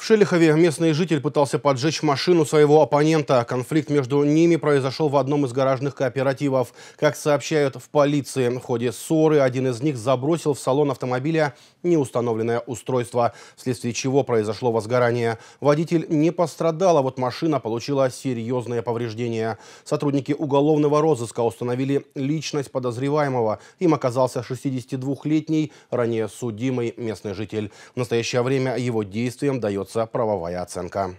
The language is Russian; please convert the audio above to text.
В Шелихове местный житель пытался поджечь машину своего оппонента. Конфликт между ними произошел в одном из гаражных кооперативов. Как сообщают в полиции, в ходе ссоры один из них забросил в салон автомобиля неустановленное устройство, вследствие чего произошло возгорание. Водитель не пострадал, а вот машина получила серьезные повреждения. Сотрудники уголовного розыска установили личность подозреваемого. Им оказался 62-летний, ранее судимый местный житель. В настоящее время его действиям дается правовая оценка.